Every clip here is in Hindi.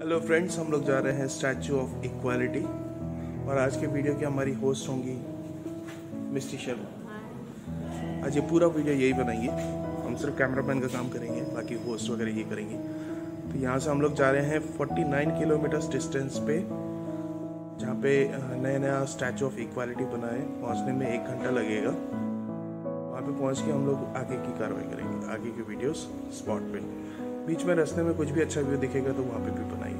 हेलो फ्रेंड्स हम लोग जा रहे हैं स्टैचू ऑफ़ इक्वालिटी और आज के वीडियो की हमारी होस्ट होंगी मिस्टी शर्मा। आज ये पूरा वीडियो यही बनाएँगे। हम सिर्फ़ कैमरामैन का काम करेंगे, बाकी होस्ट वगैरह ये करेंगे। तो यहाँ से हम लोग जा रहे हैं 49 किलोमीटर डिस्टेंस पे, जहाँ पे नया नया स्टैचू ऑफ़ इक्वालिटी बना है। पहुँचने में एक घंटा लगेगा। वहाँ पे पहुँच के हम लोग आगे की कार्रवाई करेंगे, आगे की वीडियोस स्पॉट पे। बीच में रास्ते में कुछ भी अच्छा व्यू दिखेगा तो वहाँ पे भी बनाइए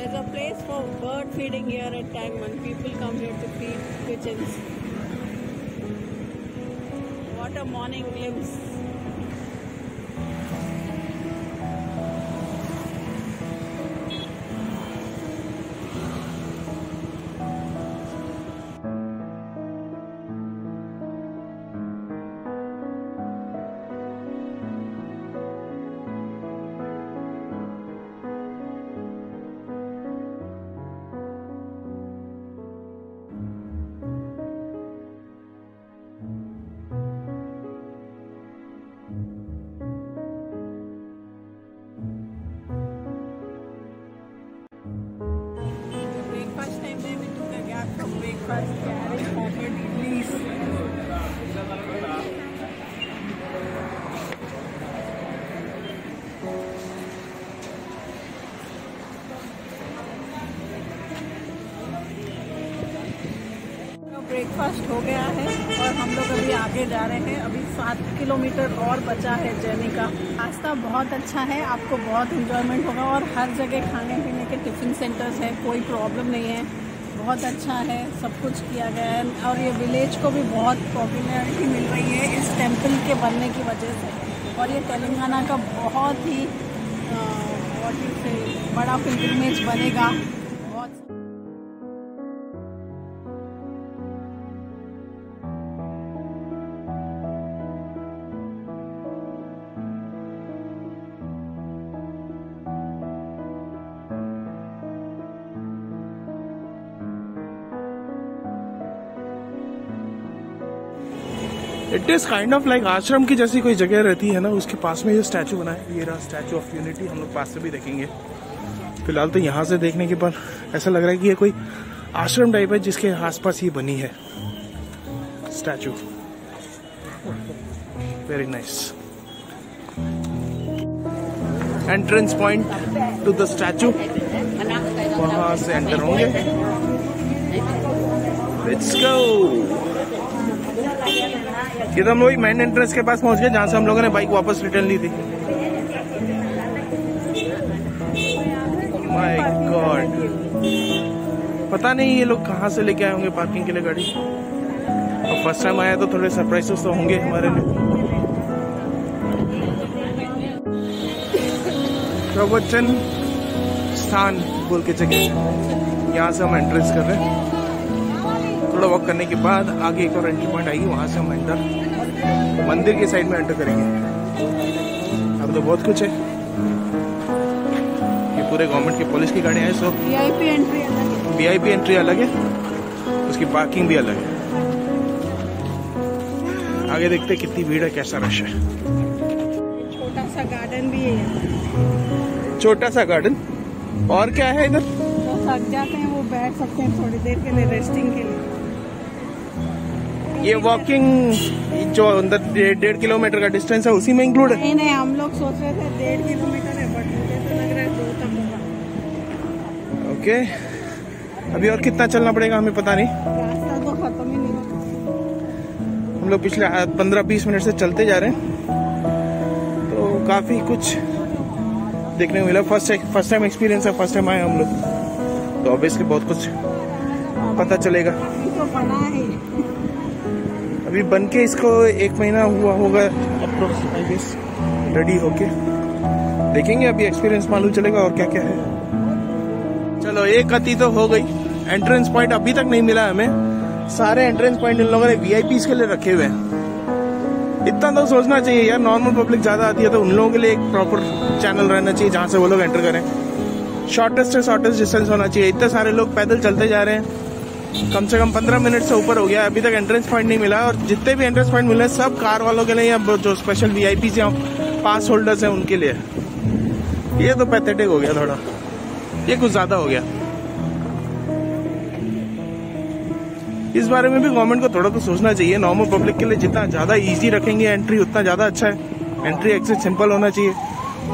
There's a place for bird feeding here at when people come here to feed pigeons. What a morning glimpse. आगे जा रहे हैं। अभी सात किलोमीटर और बचा है जर्नी का। रास्ता बहुत अच्छा है आपको बहुत इंजॉयमेंट होगा और हर जगह खाने पीने के टिफ़िन सेंटर्स हैं कोई प्रॉब्लम नहीं है। बहुत अच्छा है सब कुछ किया गया है। और ये विलेज को भी बहुत पॉपुलरिटी मिल रही है इस टेंपल के बनने की वजह से। और ये तेलंगाना का बहुत ही you say, बड़ा पिलग्रिमेज बनेगा। It is kind of like ashram की जैसी कोई जगह रहती है ना उसके पास में ये स्टैचू बना है ये रहा स्टैचू ऑफ़ यूनिटी हम लोग पास से भी देखेंगे फ़िलहाल तो यहाँ से देखने के बाद ऐसा लग रहा है कि ये कोई आश्रम टाइप है जिसके आसपास ये बनी है statue very nice entrance point to the statue वहाँ से एंटर होंगे। लेट्स गो ये तो हम लोग मेन एंट्रेंस के पास पहुँच गए, जहाँ से हम लोगों ने बाइक वापस रिटर्न ली थी। माय गॉड पता नहीं ये लोग कहाँ से लेके आए होंगे पार्किंग के लिए गाड़ी। और फ़र्स्ट टाइम आया तो थोड़े सरप्राइजेस तो होंगे हमारे लिए। प्रवचन स्थान बोल के जगह यहाँ से हम एंट्रेंस कर रहे हैं। थोड़ा वॉक करने के बाद आगे एक और एंट्री पॉइंट आएगी वहाँ से हम एंटर मंदिर के साइड में एंटर करेंगे। अब तो बहुत कुछ है। ये पूरे गवर्नमेंट की पुलिस की गाड़ियाँ हैं सो वीआईपी एंट्री अलग वीआईपी एंट्री अलग है उसकी पार्किंग भी अलग है। आगे देखते हैं कितनी भीड़ है कैसा रश है। छोटा सा गार्डन भी है। छोटा सा गार्डन और क्या है इधर? थक जाते हैं वो बैठ सकते हैं थोड़ी देर के लिए रेस्टिंग के लिए। ये वॉकिंग जो अंदर डेढ़ किलोमीटर का डिस्टेंस है उसी में इंक्लूड है? नहीं नहीं हम लोग सोच रहे थे डेढ़ किलोमीटर है बट मुझे तो लग रहा है दो तक होगा। ओके अभी और कितना चलना पड़ेगा हमें पता नहीं। रास्ता तो खत्म ही नहीं हम लोग पिछले पंद्रह बीस मिनट से चलते जा रहे हैं। तो काफ़ी कुछ देखने को मिला। फ़र्स्ट फ़र्स्ट टाइम एक्सपीरियंस है फ़र्स्ट टाइम आए हम लोग। तो ऑब्वियसली बहुत कुछ पता चलेगा। तो बना है। अभी बन के इसको एक महीना हुआ होगा अप्रोक्स आई गेस रेडी होके। देखेंगे अभी एक्सपीरियंस मालूम चलेगा और क्या क्या है। चलो, एक गति तो हो गई। एंट्रेंस पॉइंट अभी तक नहीं मिला हमें। सारे एंट्रेंस पॉइंट इन लोगों ने वीआईपी के लिए रखे हुए हैं। इतना तो सोचना चाहिए यार नॉर्मल पब्लिक ज़्यादा आती है तो उन लोगों के लिए एक प्रॉपर चैनल रहना चाहिए जहाँ से वो लोग एंटर करें। शॉर्टेस्ट से शॉर्टेस्ट डिस्टेंस होना चाहिए। इतने सारे लोग पैदल चलते जा रहे हैं। कम से कम पंद्रह मिनट से ऊपर हो गया अभी तक एंट्रेंस पॉइंट नहीं मिला और जितने भी एंट्रेंस पॉइंट मिले सब कार वालों के लिए या जो स्पेशल वीआईपी या पास होल्डर्स हैं, उनके लिए। ये तो पैथेटिक हो गया थोड़ा। ये कुछ ज़्यादा हो गया। इस बारे में भी गवर्नमेंट को थोड़ा तो सोचना चाहिए। नॉर्मल पब्लिक के लिए जितना ज़्यादा इजी रखेंगे एंट्री उतना ज़्यादा अच्छा है। एंट्री एक्सेस सिंपल होना चाहिए।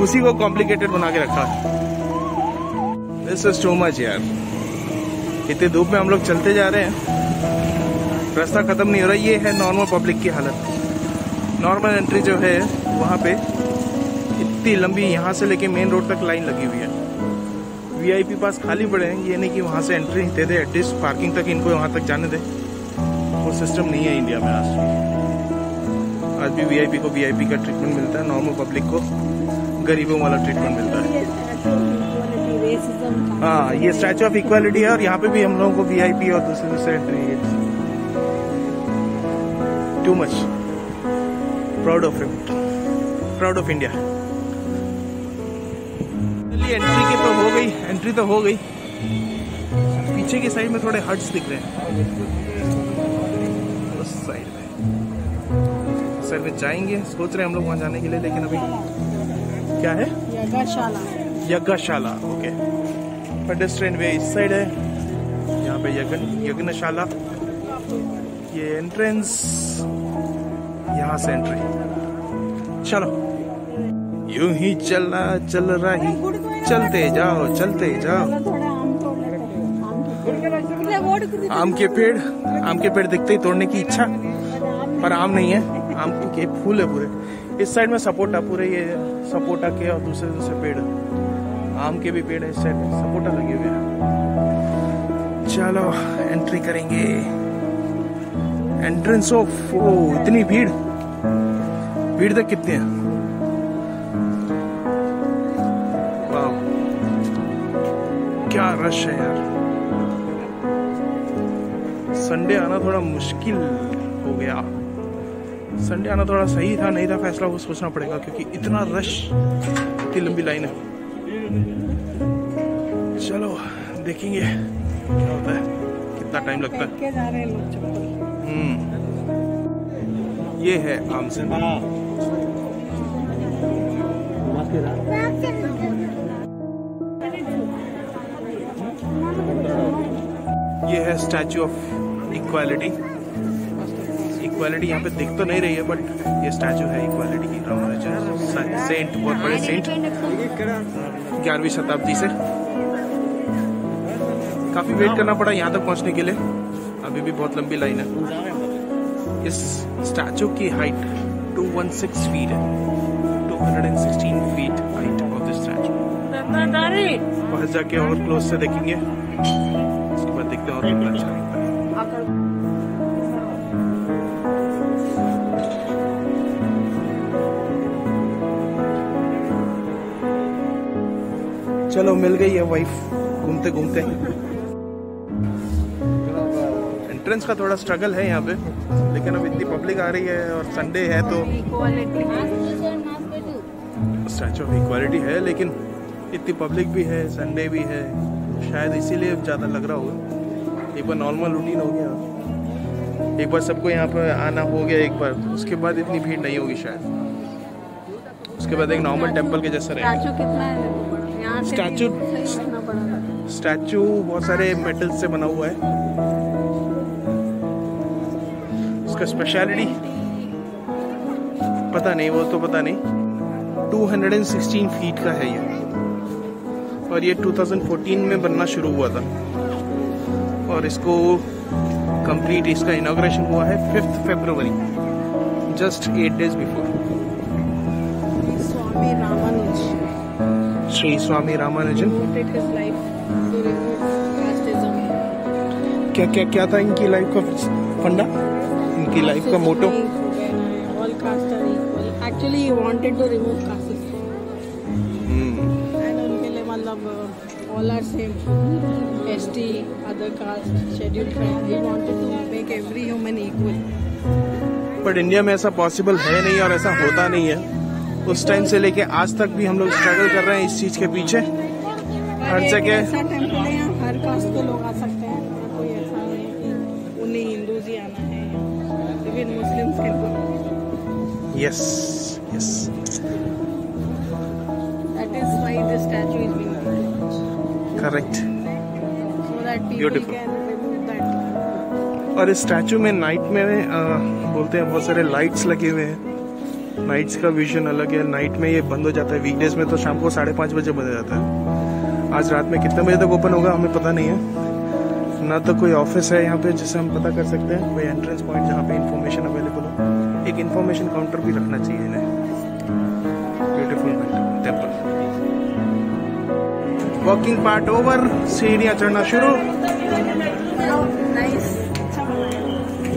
उसी को कॉम्प्लिकेटेड बना के रखा। दिस इज़ टू मच यार। इतनी धूप में हम लोग चलते जा रहे हैं। रास्ता खत्म नहीं हो रहा, ये है नॉर्मल पब्लिक की हालत। नॉर्मल एंट्री जो है, वहाँ पे इतनी लंबी यहाँ से लेके मेन रोड तक लाइन लगी हुई है। वीआईपी पास खाली पड़े हैं, ये नहीं कि वहाँ से एंट्री दे दे एटलीस्ट पार्किंग तक इनको वहाँ तक जाने दे। वो सिस्टम नहीं है इंडिया में आज। आज भी वीआईपी को वीआईपी का ट्रीटमेंट मिलता है नॉर्मल पब्लिक को गरीबों वाला ट्रीटमेंट मिलता है। हाँ ये स्टैचू ऑफ़ इक्वालिटी है और यहाँ पे भी हम लोगों को वीआईपी और दूसरे दूसरे entry too much proud of proud of India चलिए एंट्री की तो हो गई एंट्री तो हो गई। पीछे की साइड में थोड़े हट्स दिख रहे हैं। उस साइड में। साइड में जाएँगे सोच रहे हैं हम लोग वहाँ जाने के लिए लेकिन अभी क्या है? यज्ञशाला। यज्ञशाला ओके पेडेस्ट्रियन वे इस साइड है। यहाँ पे यज्ञ, यज्ञशाला। ये एंट्रेंस यहाँ से एंट्री चलो। यूँ ही चला चल रही, चलते जाओ चलते जाओ। हैं आम के पेड़, आम के पेड़ दिखते ही तोड़ने की इच्छा, पर आम नहीं है, आम के फूल है पूरे। इस साइड में सपोटा, पूरे ये सपोटा के और दूसरे दूसरे पेड़। आम के भी पेड़ है इस साइड सपोटा लगे हुए हैं। चलो एंट्री करेंगे। एंट्रेंस ऑफ़ ओ इतनी भीड़। भीड़ तक कितनी है? क्या रश है यार। संडे आना थोड़ा मुश्किल हो गया। संडे आना थोड़ा सही था, नहीं था, फैसला वो सोचना पड़ेगा, क्योंकि इतना रश इतनी लंबी लाइन है। चलो देखेंगे क्या होता है कितना टाइम लगता है। हैं हम्म ये है आमसन ये है स्टैचू ऑफ़ इक्वालिटी इक्वालिटी यहाँ पे दिख तो नहीं रही है बट ये स्टैचू है इक्वालिटी की सेंट बहुत बड़े सेंट ग्यारहवीं शताब्दी से। काफ़ी वेट करना पड़ा यहाँ तक पहुँचने के लिए। अभी भी बहुत लंबी लाइन है। इस स्टैचू की हाइट 216 फीट है। 216 feet height of this statue वहाँ जाके और क्लोज से देखेंगे। उसके बाद देखते हैं और कितना अच्छा लगता है चलो मिल गई है वाइफ घूमते घूमते। एंट्रेंस का थोड़ा स्ट्रगल है यहाँ पे लेकिन अब इतनी पब्लिक आ रही है और संडे है तो स्टैचू ऑफ़ इक्वालिटी है लेकिन इतनी पब्लिक भी है संडे भी है शायद इसीलिए ज़्यादा लग रहा होगा। एक बार नॉर्मल रूटीन हो गया। एक बार सबको यहाँ पर आना हो गया एक बार उसके बाद इतनी भीड़ नहीं होगी शायद। उसके बाद एक नॉर्मल टेंपल के जैसा रहेगा। स्टैचू स्टैचू बहुत सारे मेटल से बना हुआ है। उसका स्पेशलिटी पता नहीं, वो तो पता नहीं। 216 फीट का है ये। और ये 2014 में बनना शुरू हुआ था। और इसको कंप्लीट इसका इनाग्रेशन हुआ है fifth February just eight days before Swami Ramanuja. Shri Swami Ramanujan. क्या क्या क्या था इनकी लाइफ का फंडा? इनकी लाइफ का मोटो बट इंडिया में ऐसा पॉसिबल है नहीं और ऐसा होता नहीं है। उस टाइम से लेके आज तक भी हम लोग स्ट्रगल कर रहे हैं इस चीज़ के पीछे। हर जगह। है हर कास्ट के लोग आ सकते हैं। कोई ऐसा नहीं उन्हें हिंदूज ही आना है even Muslims can yes yes correct that. और इस स्टैचू में नाइट में अ, बोलते हैं बहुत सारे लाइट्स लगे हुए हैं। नाइट्स का विजन अलग है। नाइट में ये बंद हो जाता है। वीकडेज में तो शाम को साढ़े पाँच बजे बंद हो जाता है। आज रात में कितने बजे तक ओपन होगा हमें पता नहीं है। ना तो कोई ऑफ़िस है यहाँ पे जिससे हम पता कर सकते हैं। कोई एंट्रेंस पॉइंट जहाँ पे इंफॉर्मेशन अवेलेबल हो। एक इंफॉर्मेशन काउंटर भी रखना चाहिए इन्हें। Beautiful temple walking part over सीढ़ियाँ चढ़ना शुरू.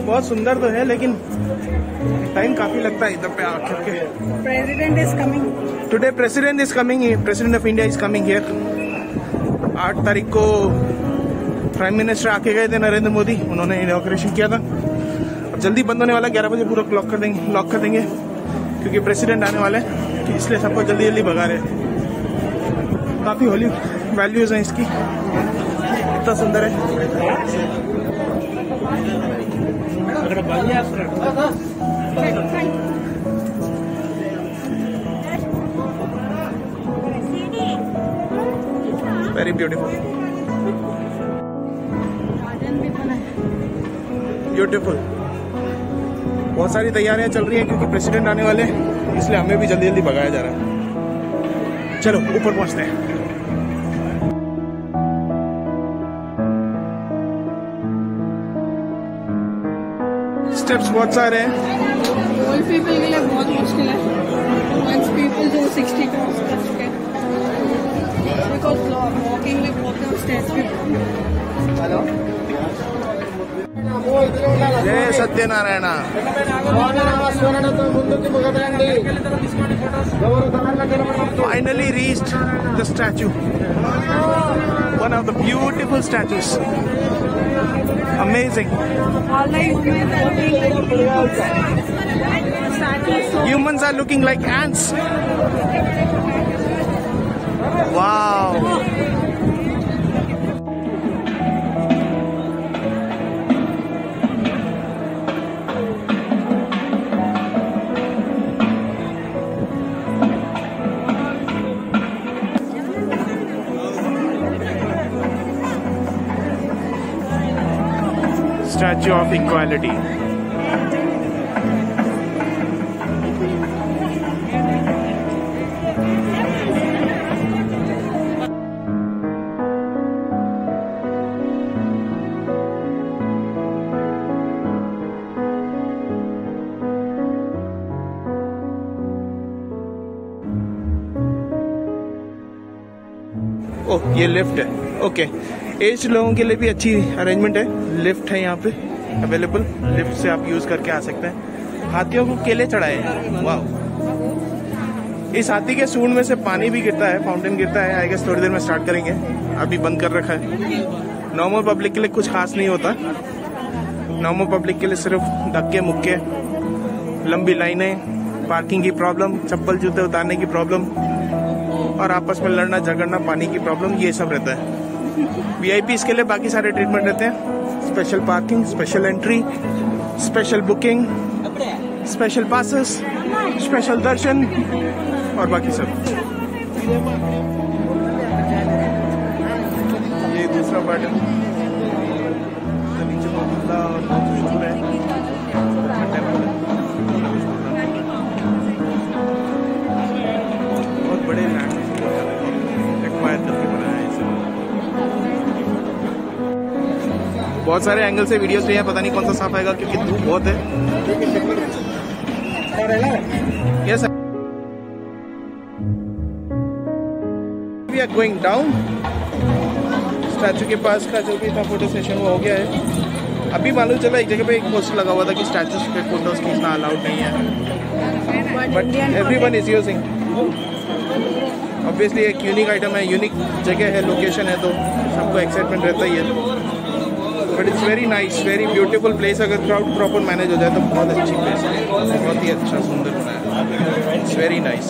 बहुत सुंदर तो है लेकिन टाइम काफ़ी लगता है इधर पे आकर के। President is coming. Today president is coming president of India is coming here आठ तारीख को प्राइम मिनिस्टर आके गए थे नरेंद्र मोदी। उन्होंने इनोग्रेशन किया था। अब जल्दी बंद होने वाला ग्यारह बजे पूरा लॉक कर देंगे लॉक कर देंगे। क्योंकि प्रेसिडेंट आने वाले हैं इसलिए सबको जल्दी जल्दी भगा रहे हैं। काफ़ी होली वैल्यूज़ हैं इसकी। इतना सुंदर है। बना है. ब्यूटीफुल बहुत सारी तैयारियाँ चल रही हैं क्योंकि प्रेसिडेंट आने वाले हैं, इसलिए हमें भी जल्दी जल्दी भगाया जा रहा है। चलो, ऊपर पहुँचते हैं। स्टेप्स बहुत सारे हैं। Old people के लिए बहुत मुश्किल है. Once people जो 60 क्रॉस कर चुके हैं. Because walking में बहुत स्टेप्स भी जय Satyanarayana the statue. One of the beautiful statues. Amazing. all the humans are looking like ants. Wow. Statue of Equality. ये लिफ्ट है। ओके एज लोगों के लिए भी अच्छी अरेंजमेंट है। लिफ्ट है यहाँ पे अवेलेबल लिफ्ट से आप यूज़ करके आ सकते हैं। हाथियों को केले चढ़ाए वाह इस हाथी के सूंड में से पानी भी गिरता है फाउंटेन गिरता है। आई गेस थोड़ी देर में स्टार्ट करेंगे। अभी बंद कर रखा है। नॉर्मल पब्लिक के लिए कुछ खास नहीं होता। नॉर्मल पब्लिक के लिए सिर्फ़ धक्के मुक्के, लंबी लाइनें पार्किंग की प्रॉब्लम चप्पल जूते उतारने की प्रॉब्लम और आपस में लड़ना, झगड़ना, पानी की प्रॉब्लम ये सब रहता है। वीआईपी इसके लिए बाकी सारे ट्रीटमेंट रहते हैं। Special parking special entry special booking special passes special दर्शन और बाकी सब। ये दूसरा पार्ट है। बहुत सारे एंगल से वीडियोस लिए हैं, पता नहीं कौन सा साफ़ आएगा, क्योंकि धूप बहुत है। Yes we are going down statue के पास का जो भी था फ़ोटो सेशन वो हो गया है। अभी मालूम चला एक जगह पे एक पोस्टर लगा हुआ था कि स्टैचूज पे फ़ोटोज़ खींचना अलाउड नहीं है। But everyone is using obviously एक यूनिक आइटम है यूनिक जगह है लोकेशन है तो सबको एक्साइटमेंट रहता ही है। But it's very nice very beautiful place अगर क्राउड प्रॉपर मैनेज हो जाए तो बहुत अच्छी प्लेस है। बहुत ही अच्छा सुंदर बनाया इट्स वेरी नाइस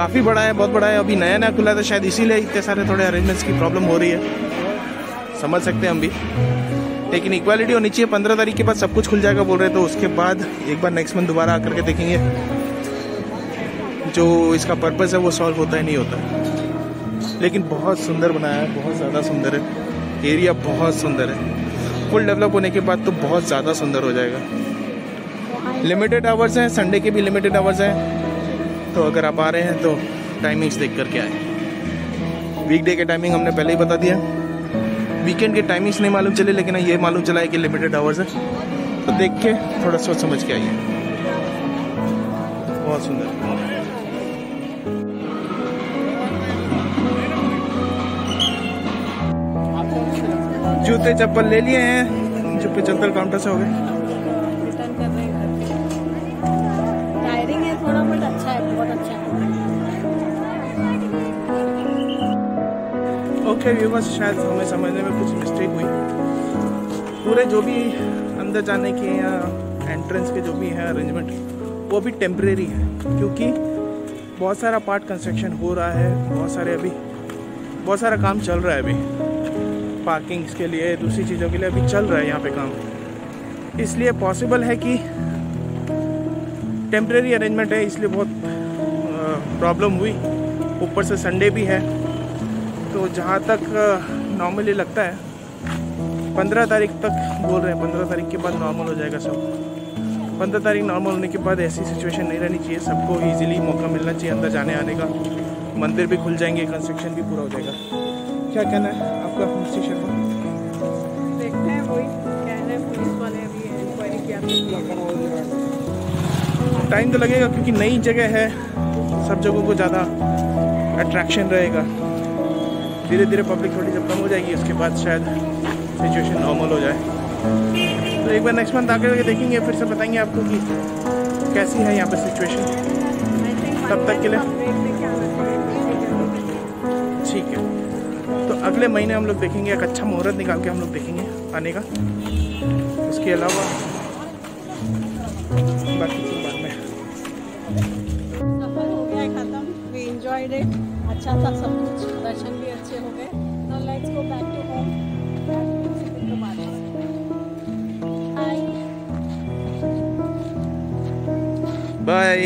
काफ़ी बड़ा है, बहुत बड़ा है। अभी नया नया खुला था शायद इसीलिए इतने सारे थोड़े अरेंजमेंट्स की प्रॉब्लम हो रही है। समझ सकते हैं हम भी। लेकिन इक्वालिटी होनी चाहिए पंद्रह तारीख के बाद सब कुछ खुल जाएगा, बोल रहे तो उसके बाद एक बार नेक्स्ट मंथ दोबारा आकर के देखेंगे। जो इसका पर्पज़ है, वो सॉल्व होता है, नहीं होता लेकिन बहुत सुंदर बनाया है, बहुत ज़्यादा सुंदर है। एरिया बहुत सुंदर है। फुल डेवलप होने के बाद तो बहुत ज़्यादा सुंदर हो जाएगा। लिमिटेड आवर्स हैं संडे के भी लिमिटेड आवर्स हैं। तो अगर आप आ रहे हैं तो टाइमिंग्स देख करके आए। वीकडे के टाइमिंग हमने पहले ही बता दिया। वीकेंड के टाइमिंग्स नहीं मालूम चले, लेकिन ये मालूम चला है कि लिमिटेड आवर्स है। तो देख के थोड़ा सोच समझ के आइए। बहुत सुंदर। जूते चप्पल ले लिए हैं। जो पचहत्तर काउंटर से हो गए। ओके व्यूवर्स शायद हमें समझने में कुछ मिस्टेक हुई। पूरे जो भी अंदर जाने के या एंट्रेंस के जो भी है अरेंजमेंट वो भी टेम्प्रेरी है, क्योंकि बहुत सारा पार्ट कंस्ट्रक्शन हो रहा है, बहुत सारे अभी, बहुत सारा काम चल रहा है अभी। पार्किंग्स के लिए, दूसरी चीज़ों के लिए अभी चल रहा है यहाँ पे काम। इसलिए पॉसिबल है कि टेम्प्रेरी अरेंजमेंट है, इसलिए बहुत प्रॉब्लम हुई। ऊपर से संडे भी है। तो जहाँ तक नॉर्मली लगता है पंद्रह तारीख तक बोल रहे हैं पंद्रह तारीख के बाद नॉर्मल हो जाएगा सब। पंद्रह तारीख नॉर्मल होने के बाद ऐसी सिचुएशन नहीं रहनी चाहिए सबको इजीली मौका मिलना चाहिए अंदर जाने आने का। मंदिर भी खुल जाएँगे कंस्ट्रक्शन भी पूरा हो जाएगा। क्या कहना है आपका मिस्टर शर्मा देखते हैं वही कह रहे हैं पुलिस वाले अभी इंक्वायरी किया टाइम तो लगेगा क्योंकि नई जगह है सब जगहों को ज़्यादा अट्रैक्शन रहेगा। धीरे धीरे पब्लिक थोड़ी जब कम हो जाएगी, उसके बाद शायद सिचुएशन नॉर्मल हो जाए। तो एक बार नेक्स्ट मंथ आकर के देखेंगे, फिर से बताएँगे आपको कि कैसी है यहाँ पर सिचुएशन तब तक के लिए। ठीक है। तो अगले महीने हम लोग देखेंगे, एक अच्छा मुहूर्त निकाल के हम लोग देखेंगे आने का। उसके अलावा बाकी बाद में। अच्छा था सब कुछ दर्शन भी अच्छे हो गए। Now let's go back to home bye